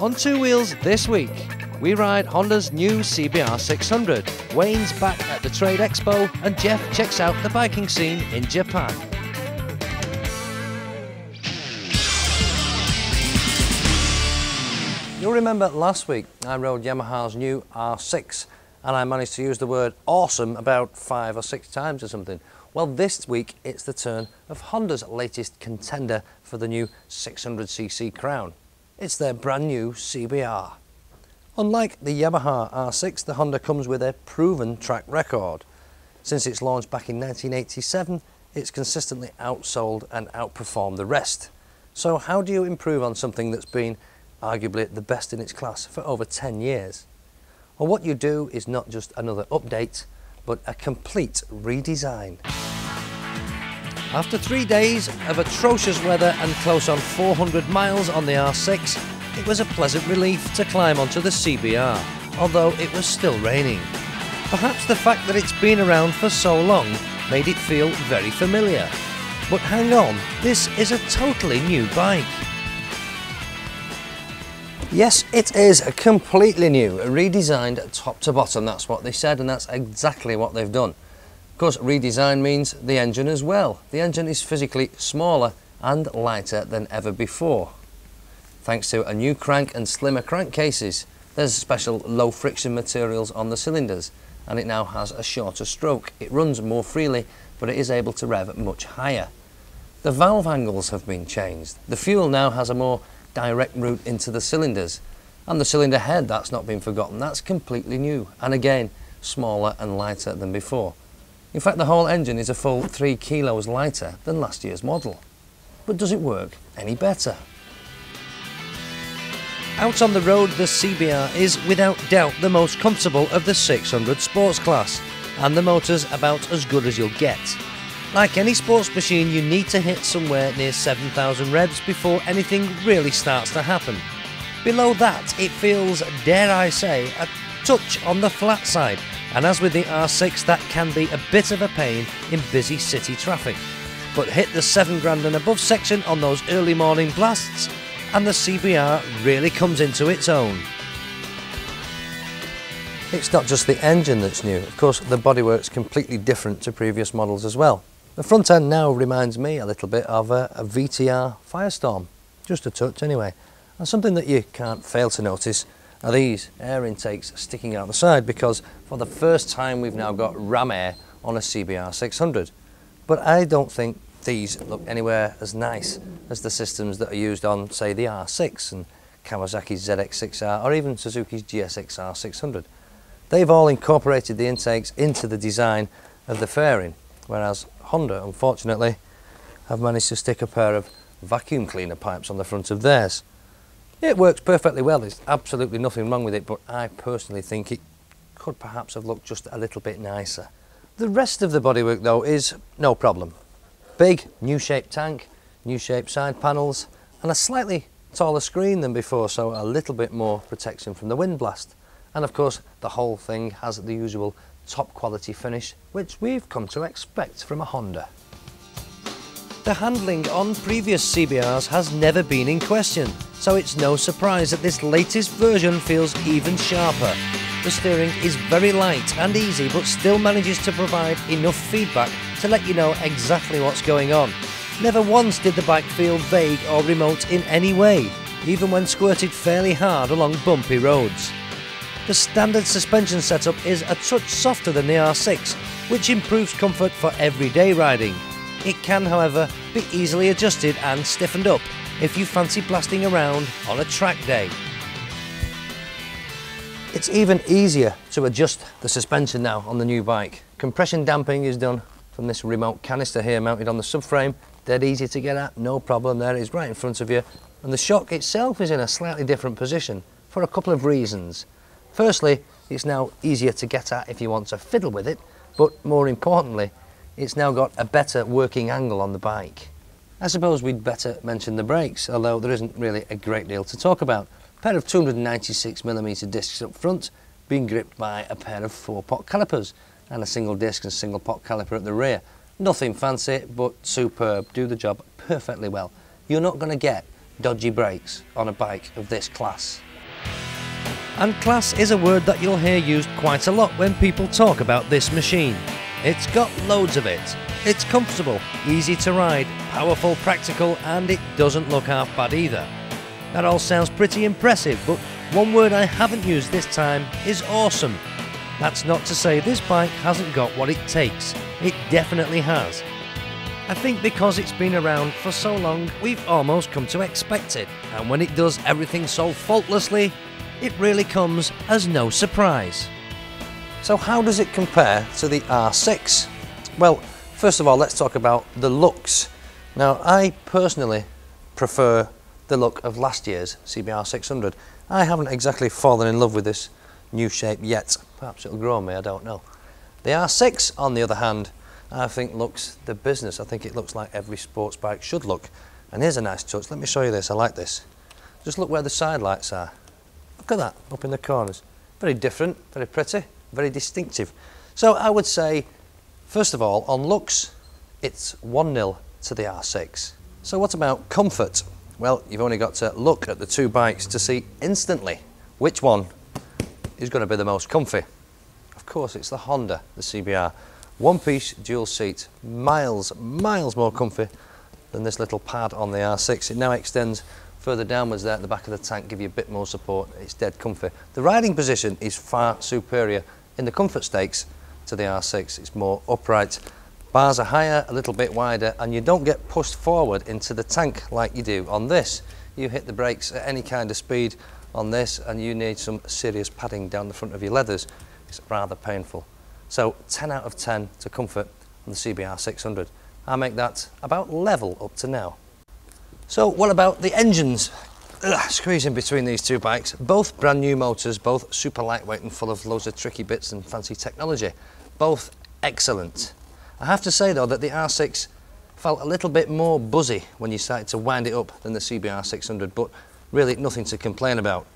On Two Wheels this week, we ride Honda's new CBR 600. Wayne's back at the Trade Expo, and Jeff checks out the biking scene in Japan. You'll remember last week I rode Yamaha's new R6 and I managed to use the word awesome about five or six times or something. Well, this week it's the turn of Honda's latest contender for the new 600cc crown. It's their brand new CBR. Unlike the Yamaha R6, the Honda comes with a proven track record. Since its launch back in 1987, it's consistently outsold and outperformed the rest. So how do you improve on something that's been arguably the best in its class for over 10 years? Well, what you do is not just another update, but a complete redesign. After three days of atrocious weather and close on 400 miles on the R6, it was a pleasant relief to climb onto the CBR, although it was still raining. Perhaps the fact that it's been around for so long made it feel very familiar. But hang on, this is a totally new bike. Yes, it is a completely new, redesigned top to bottom. That's what they said, and that's exactly what they've done. Course, redesign means the engine as well. The engine is physically smaller and lighter than ever before. Thanks to a new crank and slimmer crankcases, there's special low friction materials on the cylinders, and it now has a shorter stroke. It runs more freely, but it is able to rev much higher. The valve angles have been changed. The fuel now has a more direct route into the cylinders. And the cylinder head, that's not been forgotten, that's completely new. And again, smaller and lighter than before. In fact, the whole engine is a full three kilos lighter than last year's model. But does it work any better? Out on the road, the CBR is without doubt the most comfortable of the 600 sports class, and the motor's about as good as you'll get. Like any sports machine, you need to hit somewhere near 7,000 revs before anything really starts to happen. Below that, it feels, dare I say, a touch on the flat side, and as with the R6, that can be a bit of a pain in busy city traffic. But hit the 7 grand and above section on those early morning blasts, and the CBR really comes into its own. It's not just the engine that's new, of course the bodywork's completely different to previous models as well. The front end now reminds me a little bit of a, a VTR Firestorm, just a touch anyway. And something that you can't fail to notice are these air intakes sticking out the side because for the first time we've now got ram air on a CBR 600. But I don't think these look anywhere as nice as the systems that are used on say the R6 and Kawasaki's ZX6R or even Suzuki's GSX-R 600. They've all incorporated the intakes into the design of the fairing, whereas Honda, unfortunately, have managed to stick a pair of vacuum cleaner pipes on the front of theirs. It works perfectly well, there's absolutely nothing wrong with it, but I personally think it could perhaps have looked just a little bit nicer. The rest of the bodywork though is no problem. Big, new shaped tank, new shaped side panels, and a slightly taller screen than before, so a little bit more protection from the wind blast. And of course, the whole thing has the usual top quality finish, which we've come to expect from a Honda. The handling on previous CBRs has never been in question, so it's no surprise that this latest version feels even sharper. The steering is very light and easy, but still manages to provide enough feedback to let you know exactly what's going on. Never once did the bike feel vague or remote in any way, even when squirted fairly hard along bumpy roads. The standard suspension setup is a touch softer than the R6, which improves comfort for everyday riding. It can, however, be easily adjusted and stiffened up if you fancy blasting around on a track day. It's even easier to adjust the suspension now on the new bike. Compression damping is done from this remote canister here mounted on the subframe. Dead easy to get at, no problem there, it is right in front of you. And the shock itself is in a slightly different position for a couple of reasons. Firstly, it's now easier to get at if you want to fiddle with it, but more importantly, it's now got a better working angle on the bike. I suppose we'd better mention the brakes, although there isn't really a great deal to talk about. A pair of 296mm discs up front, being gripped by a pair of four-pot calipers, and a single disc and single pot caliper at the rear. Nothing fancy, but superb, do the job perfectly well. You're not going to get dodgy brakes on a bike of this class. And class is a word that you'll hear used quite a lot when people talk about this machine. It's got loads of it. It's comfortable, easy to ride, powerful, practical, and it doesn't look half bad either. That all sounds pretty impressive, but one word I haven't used this time is awesome. That's not to say this bike hasn't got what it takes. It definitely has. I think because it's been around for so long, we've almost come to expect it, and when it does everything so faultlessly, it really comes as no surprise. So how does it compare to the R6? Well, first of all, let's talk about the looks. Now, I personally prefer the look of last year's CBR 600. I haven't exactly fallen in love with this new shape yet. Perhaps it'll grow on me, I don't know. The R6, on the other hand, I think looks the business. I think it looks like every sports bike should look. And here's a nice touch. Let me show you this. I like this. Just look where the side lights are. Look at that, up in the corners. Very different, very pretty, very distinctive. So I would say, first of all, on looks, it's 1-0 to the R6. So what about comfort? Well, you've only got to look at the two bikes to see instantly which one is going to be the most comfy. Of course, it's the Honda, the CBR. One piece dual seat, miles, miles more comfy than this little pad on the R6. It now extends further downwards there at the back of the tank, give you a bit more support. It's dead comfy. The riding position is far superior in the comfort stakes to the R6. It's more upright. Bars are higher, a little bit wider, and you don't get pushed forward into the tank like you do on this. You hit the brakes at any kind of speed on this, and you need some serious padding down the front of your leathers. It's rather painful. So 10 out of 10 to comfort on the CBR 600. I make that about level up to now. So what about the engines? Ugh, squeezing between these two bikes. Both brand new motors, both super lightweight and full of loads of tricky bits and fancy technology. Both excellent. I have to say though that the R6 felt a little bit more buzzy when you started to wind it up than the CBR 600, but really nothing to complain about.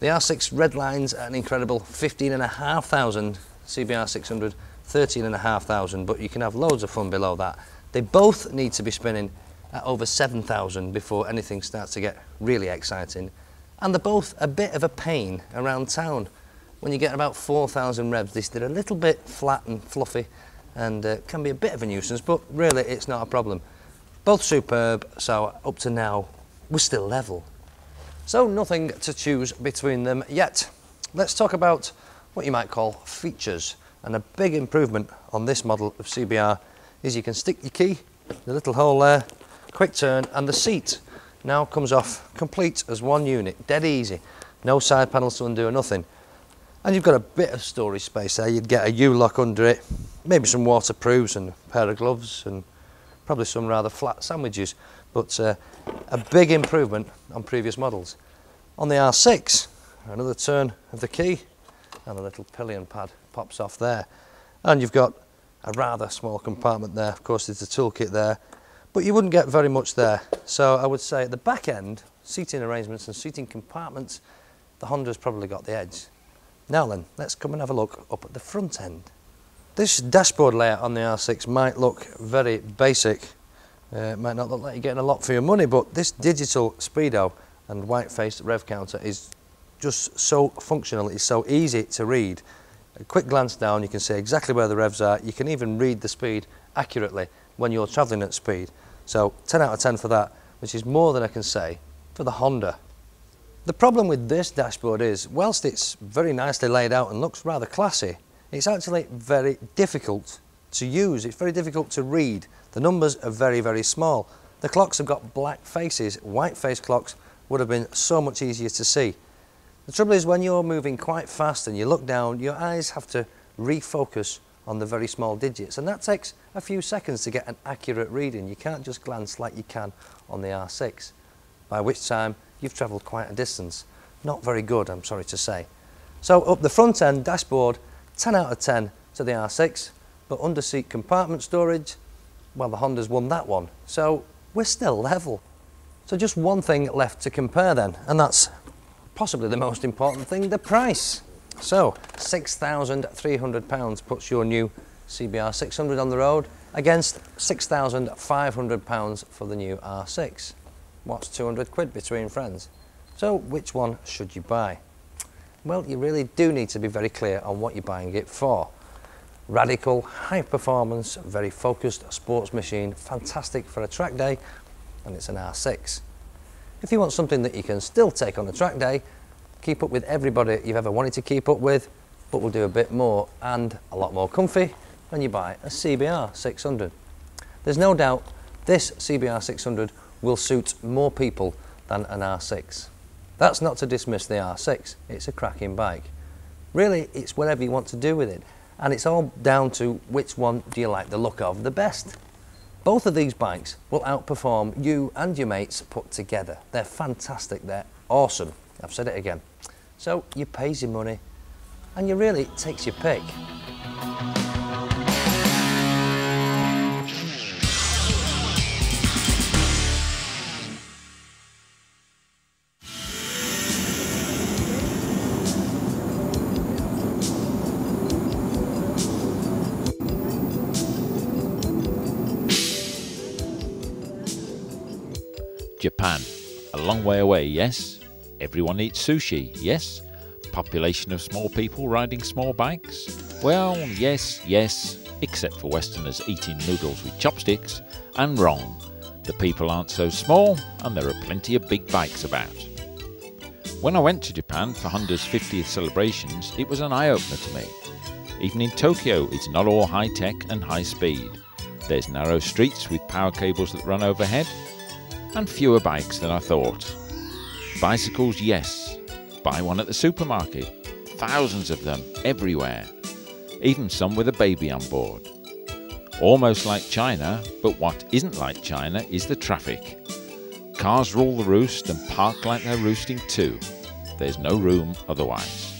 The R6 redlines at an incredible 15,500, CBR 600 13,500, but you can have loads of fun below that. They both need to be spinning at over 7,000 before anything starts to get really exciting. And they're both a bit of a pain around town. When you get about 4,000 revs, they're a little bit flat and fluffy and uh, can be a bit of a nuisance, but really it's not a problem. Both superb, so up to now, we're still level. So nothing to choose between them yet. Let's talk about what you might call features. And a big improvement on this model of CBR is you can stick your key, the little hole there, quick turn, and the seat now comes off complete as one unit, dead easy. No side panels to undo or nothing. And you've got a bit of storage space there. You'd get a U-lock under it, maybe some waterproofs and a pair of gloves and probably some rather flat sandwiches. But uh, a big improvement on previous models. On the R6, another turn of the key and a little pillion pad pops off there. And you've got a rather small compartment there. Of course, there's a toolkit there, but you wouldn't get very much there. So I would say at the back end, seating arrangements and seating compartments, the Honda's probably got the edge. Now then, let's come and have a look up at the front end. This dashboard layout on the R6 might look very basic, uh, it might not look like you're getting a lot for your money, but this digital speedo and white-faced rev counter is just so functional, it's so easy to read. A quick glance down, you can see exactly where the revs are. You can even read the speed accurately when you're travelling at speed. So 10 out of 10 for that, which is more than I can say for the Honda. The problem with this dashboard is, whilst it's very nicely laid out and looks rather classy, it's actually very difficult to use. It's very difficult to read. The numbers are very, very small. The clocks have got black faces. White face clocks would have been so much easier to see. The trouble is when you're moving quite fast and you look down, your eyes have to refocus on the very small digits and that takes a few seconds to get an accurate reading. You can't just glance like you can on the R6, by which time you've travelled quite a distance. Not very good, I'm sorry to say. So up the front end dashboard, 10 out of 10 to the R6, but under seat compartment storage, well, the Honda's won that one. So we're still level. So just one thing left to compare then, and that's possibly the most important thing, the price. So £6,300 puts your new CBR 600 on the road against £6,500 for the new R6. What's 200 quid between friends? So which one should you buy? Well, you really do need to be very clear on what you're buying it for. Radical, high performance, very focused sports machine, fantastic for a track day, and it's an R6. If you want something that you can still take on a track day, keep up with everybody you've ever wanted to keep up with, but will do a bit more and a lot more comfy when you buy a CBR 600. There's no doubt this CBR 600 will suit more people than an R6. That's not to dismiss the R6, it's a cracking bike. Really, it's whatever you want to do with it, and it's all down to which one do you like the look of the best. Both of these bikes will outperform you and your mates put together. They're fantastic, they're awesome. I've said it again. So you pays your money and you really takes your pick. Japan. A long way away, yes. Everyone eats sushi, yes. Population of small people riding small bikes? Well, yes, yes, except for Westerners eating noodles with chopsticks. And wrong. The people aren't so small, and there are plenty of big bikes about. When I went to Japan for Honda's 50th celebrations, it was an eye opener to me. Even in Tokyo, it's not all high tech and high speed. There's narrow streets with power cables that run overhead, and fewer bikes than I thought. Bicycles, yes. Buy one at the supermarket. Thousands of them, everywhere. Even some with a baby on board. Almost like China, but what isn't like China is the traffic. Cars rule the roost and park like they're roosting too. There's no room otherwise.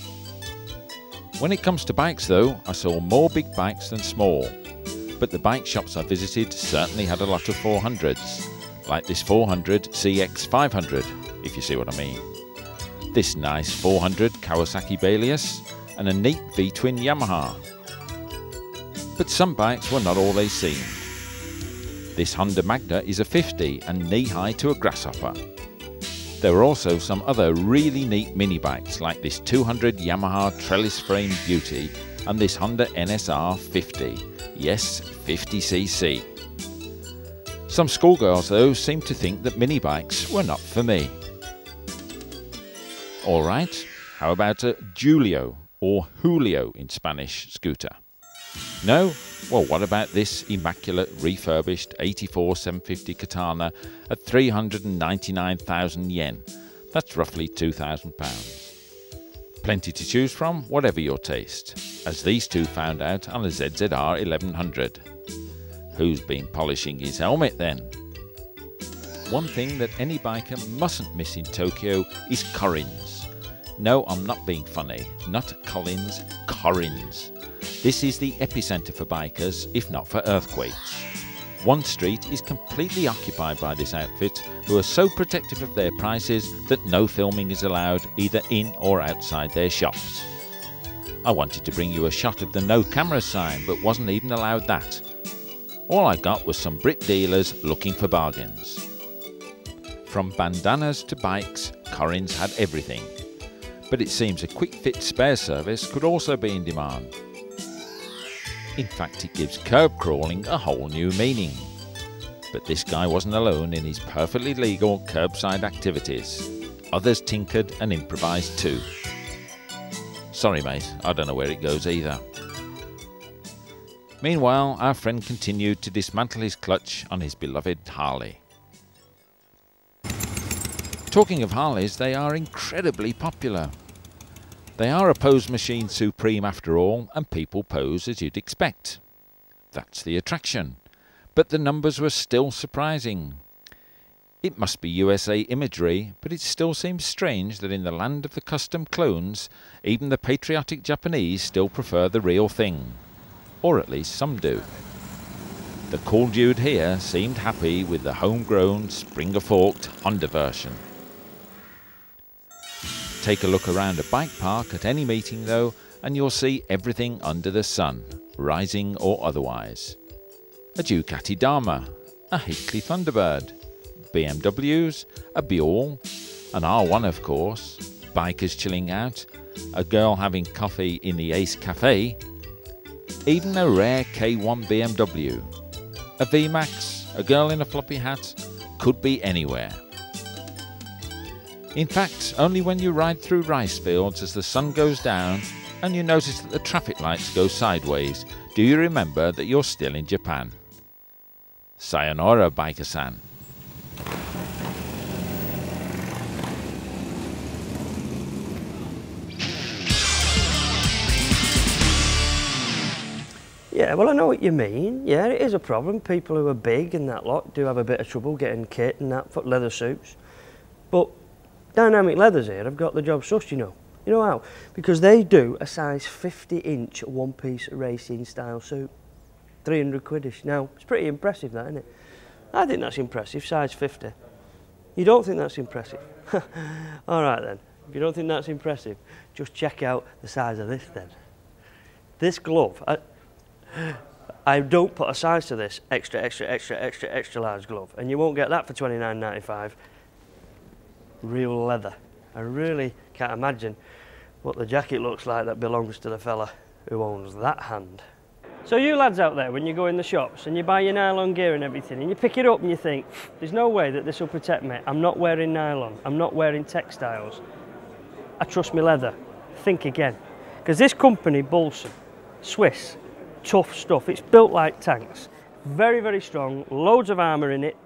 When it comes to bikes though, I saw more big bikes than small. But the bike shops I visited certainly had a lot of 400s like this 400 CX500, if you see what I mean. This nice 400 Kawasaki Balius, and a neat V-twin Yamaha. But some bikes were not all they seemed. This Honda Magna is a 50 and knee-high to a grasshopper. There were also some other really neat mini bikes like this 200 Yamaha trellis frame beauty and this Honda NSR 50. Yes, 50cc. Some schoolgirls, though, seemed to think that mini bikes were not for me. Alright, how about a Julio, or Julio in Spanish, scooter? No? Well, what about this immaculate refurbished 84 750 Katana at 399,000 yen? That's roughly £2,000. Plenty to choose from, whatever your taste, as these two found out on a ZZR 1100. Who's been polishing his helmet then? One thing that any biker mustn't miss in Tokyo is Corins. No, I'm not being funny. Not Collins, Corins. This is the epicenter for bikers, if not for earthquakes. One street is completely occupied by this outfit, who are so protective of their prices that no filming is allowed either in or outside their shops. I wanted to bring you a shot of the no camera sign, but wasn't even allowed that. All I got was some Brit dealers looking for bargains. From bandanas to bikes, Corins had everything. But it seems a quick fit spare service could also be in demand. In fact, it gives curb crawling a whole new meaning. But this guy wasn't alone in his perfectly legal curbside activities. Others tinkered and improvised too. Sorry, mate, I don't know where it goes either. Meanwhile, our friend continued to dismantle his clutch on his beloved Harley. Talking of Harleys, they are incredibly popular. They are a pose machine supreme after all, and people pose as you'd expect. That's the attraction. But the numbers were still surprising. It must be USA imagery, but it still seems strange that in the land of the custom clones, even the patriotic Japanese still prefer the real thing or at least some do. The cool dude here seemed happy with the homegrown Springer forked Honda version. Take a look around a bike park at any meeting though, and you'll see everything under the sun, rising or otherwise. A Ducati Darmah, a Hinckley Thunderbird, BMWs, a Buell, an R1 of course, bikers chilling out, a girl having coffee in the Ace Cafe, even a rare K1 BMW, a VMAX, a girl in a floppy hat, could be anywhere. In fact, only when you ride through rice fields as the sun goes down and you notice that the traffic lights go sideways do you remember that you're still in Japan. Sayonara, Biker-san. Yeah, well, I know what you mean. Yeah, it is a problem. People who are big and that lot do have a bit of trouble getting kit and that for leather suits. But Dynamic Leathers here have got the job sussed, you know. You know how? Because they do a size 50 inch one piece racing style suit. 300 quidish. Now, it's pretty impressive that, isn't it? I think that's impressive, size 50. You don't think that's impressive? All right then. If you don't think that's impressive, just check out the size of this then. This glove, I, I don't put a size to this extra, extra, extra, extra, extra large glove, and you won't get that for 29.95. Real leather. I really can't imagine what the jacket looks like that belongs to the fella who owns that hand. So you lads out there, when you go in the shops and you buy your nylon gear and everything, and you pick it up and you think, there's no way that this will protect me. I'm not wearing nylon. I'm not wearing textiles. I trust my leather. Think again. Because this company, Bulson, Swiss, tough stuff. It's built like tanks. Very, very strong. Loads of armour in it.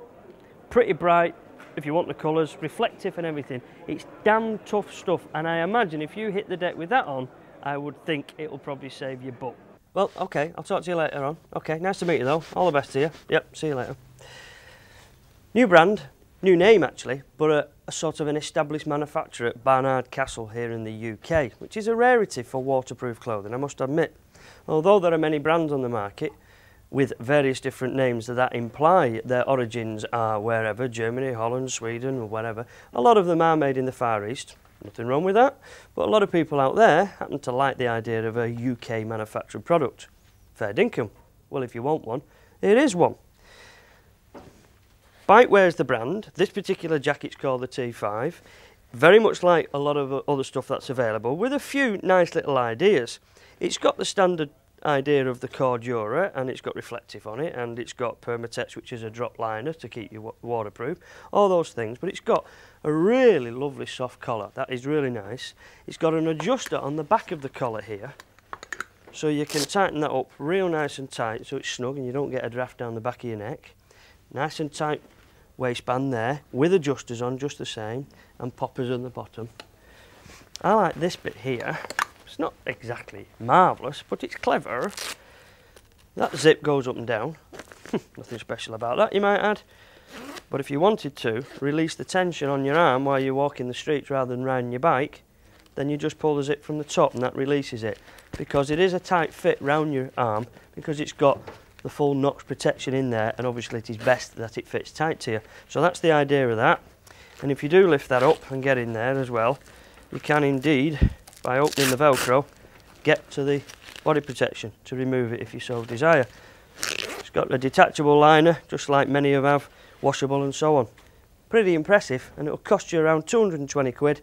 Pretty bright, if you want the colours, reflective and everything. It's damn tough stuff. And I imagine if you hit the deck with that on, I would think it'll probably save your butt. Well, okay, I'll talk to you later on. Okay, nice to meet you though. All the best to you. Yep, see you later. New brand, new name actually, but a, a, sort of an established manufacturer at Barnard Castle here in the UK, which is a rarity for waterproof clothing, I must admit. Although there are many brands on the market with various different names that imply their origins are wherever, Germany, Holland, Sweden, or wherever, a lot of them are made in the Far East. Nothing wrong with that, but a lot of people out there happen to like the idea of a UK manufactured product. Fair dinkum. Well, if you want one, it is one. Bikewear's the brand. This particular jacket's called the T5. Very much like a lot of other stuff that's available, with a few nice little ideas. It's got the standard idea of the Cordura and it's got reflective on it and it's got Permatex which is a drop liner to keep you waterproof all those things but it's got a really lovely soft collar that is really nice. It's got an adjuster on the back of the collar here so you can tighten that up real nice and tight so it's snug and you don't get a draft down the back of your neck. Nice and tight waistband there with adjusters on just the same and poppers on the bottom. I like this bit here it's not exactly marvellous, but it's clever. That zip goes up and down. Nothing special about that, you might add. But if you wanted to release the tension on your arm while you're walking the streets rather than riding your bike, then you just pull the zip from the top and that releases it. Because it is a tight fit round your arm, because it's got the full Knox protection in there, and obviously it is best that it fits tight to you. So that's the idea of that. And if you do lift that up and get in there as well, you can indeed by opening the velcro get to the body protection to remove it if you so desire. It's got a detachable liner just like many of have washable and so on. Pretty impressive and it'll cost you around 220 quid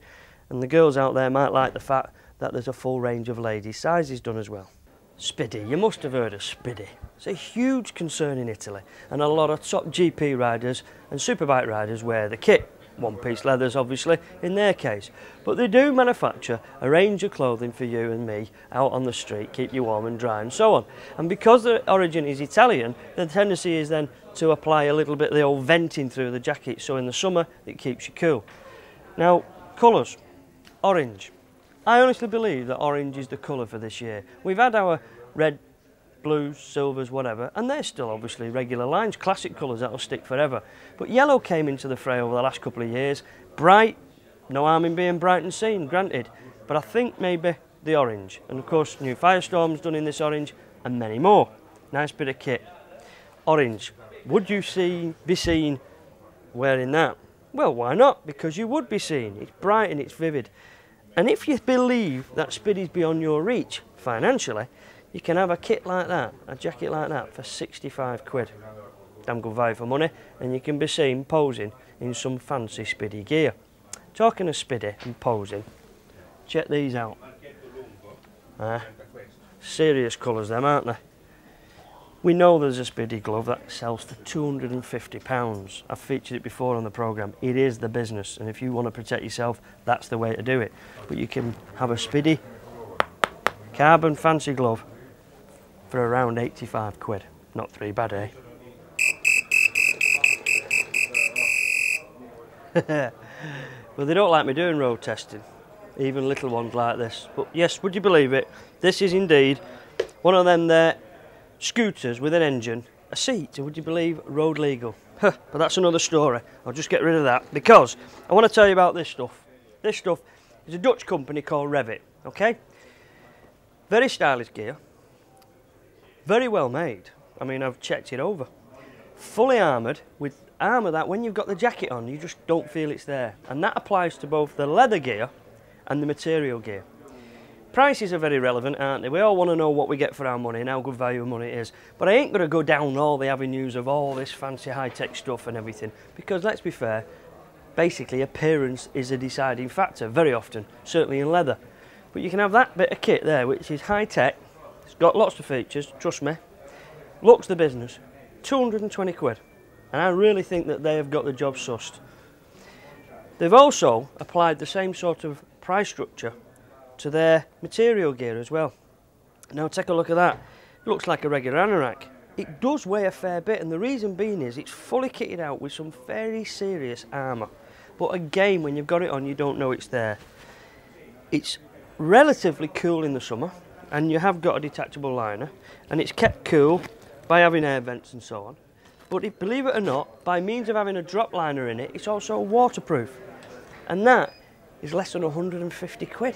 and the girls out there might like the fact that there's a full range of ladies sizes done as well. Spidi, you must have heard of Spidi. It's a huge concern in Italy and a lot of top GP riders and superbike riders wear the kit one-piece leathers obviously in their case. But they do manufacture a range of clothing for you and me out on the street keep you warm and dry and so on. And because the origin is Italian the tendency is then to apply a little bit of the old venting through the jacket so in the summer it keeps you cool. Now colours. Orange. I honestly believe that orange is the colour for this year. We've had our red blues, silvers, whatever, and they're still obviously regular lines, classic colours that'll stick forever. But yellow came into the fray over the last couple of years. Bright, no harm in being bright and seen, granted, but I think maybe the orange. And of course, new Firestorm's done in this orange, and many more. Nice bit of kit. Orange. Would you see be seen wearing that? Well, why not? Because you would be seen. It's bright and it's vivid. And if you believe that Spidi's beyond your reach financially, you can have a kit like that, a jacket like that, for 65 quid. Damn good value for money, and you can be seen posing in some fancy Spidi gear. Talking of Spidi and posing, check these out. Uh, serious colours them, aren't they? We know there's a Spidi glove that sells for £250. I've featured it before on the programme. It is the business, and if you want to protect yourself, that's the way to do it. But you can have a Spidi carbon fancy glove for around 85 quid. Not three bad, eh? well, they don't like me doing road testing, even little ones like this. But yes, would you believe it? This is indeed one of them there scooters with an engine, a seat, would you believe, road legal. but that's another story. I'll just get rid of that because I want to tell you about this stuff. This stuff is a Dutch company called Revit, okay? Very stylish gear, very well made. I mean, I've checked it over. Fully armoured with armour that when you've got the jacket on, you just don't feel it's there. And that applies to both the leather gear and the material gear. Prices are very relevant, aren't they? We all want to know what we get for our money and how good value of money it is. But I ain't going to go down all the avenues of all this fancy high-tech stuff and everything. Because let's be fair, basically appearance is a deciding factor very often, certainly in leather. But you can have that bit of kit there, which is high-tech. It's got lots of features, trust me. Looks the business. 220 quid. And I really think that they have got the job sussed. They've also applied the same sort of price structure to their material gear as well. Now take a look at that. It looks like a regular anorak. It does weigh a fair bit and the reason being is it's fully kitted out with some very serious armour. But again, when you've got it on, you don't know it's there. It's relatively cool in the summer and you have got a detachable liner and it's kept cool by having air vents and so on. But it, believe it or not, by means of having a drop liner in it, it's also waterproof. And that is less than 150 quid.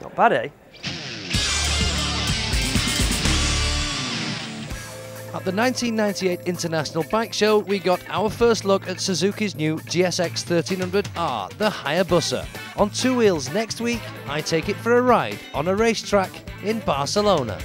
Not bad, eh? At the 1998 International Bike Show, we got our first look at Suzuki's new GSX 1300R, the Hayabusa. On two wheels next week, I take it for a ride on a racetrack in Barcelona.